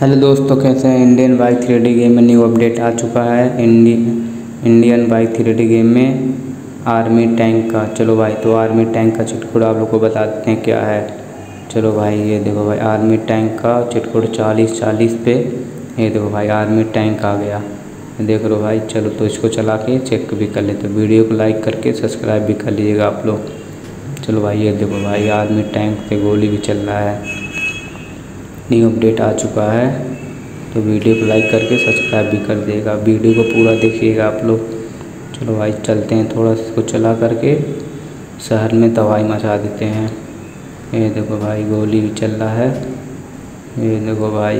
Hello दोस्तों, कैसे हैं? इंडियन बाइक थ्री गेम में न्यू अपडेट आ चुका है। इंडी इंडियन बाइक थ्री गेम में आर्मी टैंक का। चलो भाई तो आर्मी टैंक का चिटकोड आप लोग को बता देते हैं क्या है। चलो भाई, ये देखो भाई आर्मी टैंक का चिटकोड चालीस चालीस पे। ये देखो भाई आर्मी टैंक आ गया। देख लो भाई, चलो तो इसको चला के चेक भी कर लेते वीडियो को लाइक करके सब्सक्राइब भी कर लीजिएगा आप लोग। चलो भाई, ये देखो भाई आर्मी टैंक पे गोली भी चल रहा है। न्यू अपडेट आ चुका है तो वीडियो को लाइक करके सब्सक्राइब भी कर देगा। वीडियो को पूरा देखिएगा आप लोग। चलो भाई, चलते हैं थोड़ा इसको चला करके। शहर में तबाही मचा देते हैं। ये देखो भाई, गोली भी चल रहा है। ये देखो भाई